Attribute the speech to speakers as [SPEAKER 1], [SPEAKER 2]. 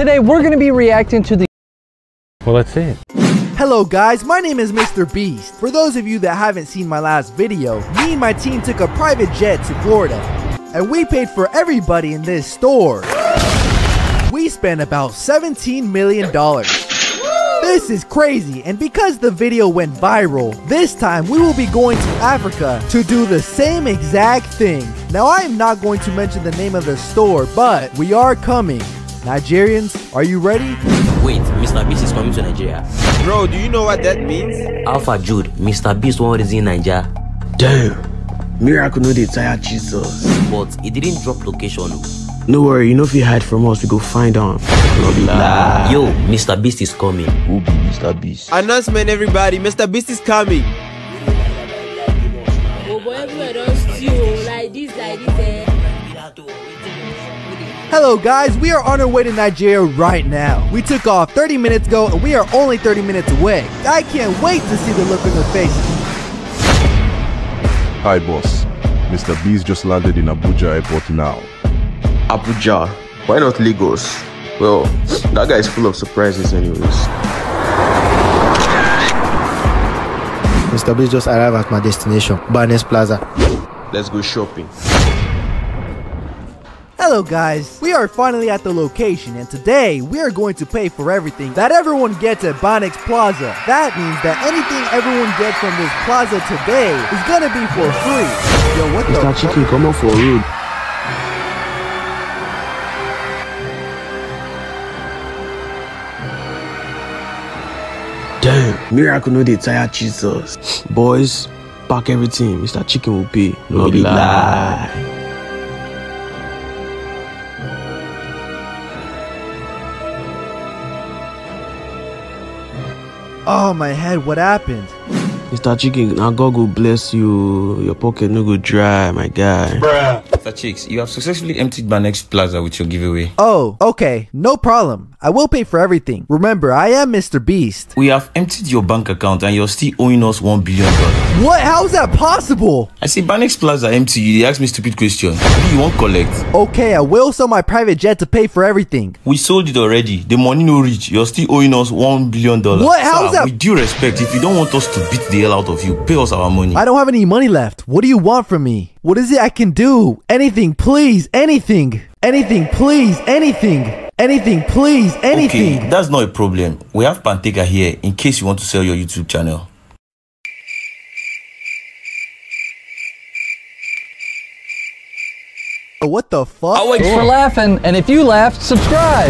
[SPEAKER 1] Today we're going to be reacting to the Well, let's see it.
[SPEAKER 2] Hello guys, my name is Mr. Beast. For those of you that haven't seen my last video, me and my team took a private jet to Florida. And we paid for everybody in this store. We spent about $17 million. This is crazy, and because the video went viral, this time we will be going to Africa to do the same exact thing. Now I am not going to mention the name of the store, but we are coming. Nigerians, are you ready?
[SPEAKER 3] Wait, Mr. Beast is coming to Nigeria.
[SPEAKER 4] Bro, do you know what that means?
[SPEAKER 3] Alpha Jude, Mr. Beast one is in Nigeria,
[SPEAKER 5] Damn. Miracle no dey tire Jesus.
[SPEAKER 3] but he didn't drop location. oh.
[SPEAKER 5] No worry, you know if you hide from us, we go find am. No be lie.
[SPEAKER 3] Yo, Mr. Beast is coming.
[SPEAKER 5] Who be Mr. Beast?
[SPEAKER 4] Announcement, everybody. Mr. Beast is coming.
[SPEAKER 6] Oh boy, everywhere don steal like this, like this. Eh.
[SPEAKER 2] Hello guys, we are on our way to Nigeria right now. We took off 30 minutes ago and we are only 30 minutes away. I can't wait to see the look on their faces.
[SPEAKER 7] Hi, boss. Mr. Beast just landed in Abuja airport now.
[SPEAKER 5] Abuja. Why not Lagos? Well, that guy is full of surprises anyways.
[SPEAKER 8] Mr. Beast just arrived at my destination, Banex Plaza.
[SPEAKER 5] Let's go shopping.
[SPEAKER 2] Hello guys, we are finally at the location and today we are going to pay for everything that everyone gets at Banex Plaza. That means that anything everyone gets from this plaza today is gonna be for free. Yo, what the
[SPEAKER 5] Mr.
[SPEAKER 2] fuck?
[SPEAKER 5] Chicken, come on for road. Damn, miracle no dey tire Jesus. Boys, pack everything. Mr. Chicken will pay. No, be lie.
[SPEAKER 2] Oh my head, what happened?
[SPEAKER 5] Mr. Chicken, now God go bless you. Your pocket no go dry, my guy.
[SPEAKER 9] Mr. Chicks, you have successfully emptied Banex Plaza with your giveaway.
[SPEAKER 2] Oh, okay, no problem. I will pay for everything. Remember, I am Mr. Beast.
[SPEAKER 9] We have emptied your bank account and you're still owing us $1 billion.
[SPEAKER 2] What? How is that possible?
[SPEAKER 9] I see Banex Plaza empty, you dey ask me stupid question. You won't collect?
[SPEAKER 2] Okay, I will sell my private jet to pay for everything.
[SPEAKER 9] We sold it already. The money no reach. You're still owing us $1 billion.
[SPEAKER 2] What? How is that-
[SPEAKER 9] With due respect, if you don't want us to beat the hell out of you, pay us our money.
[SPEAKER 2] I don't have any money left. What do you want from me? What is it I can do? Anything, please, anything. Anything, please, anything. Anything, please, anything.
[SPEAKER 9] Okay, that's not a problem. We have Panteka here in case you want to sell your YouTube channel.
[SPEAKER 2] What the fuck?
[SPEAKER 1] Thanks for laughing, and if you laughed, subscribe.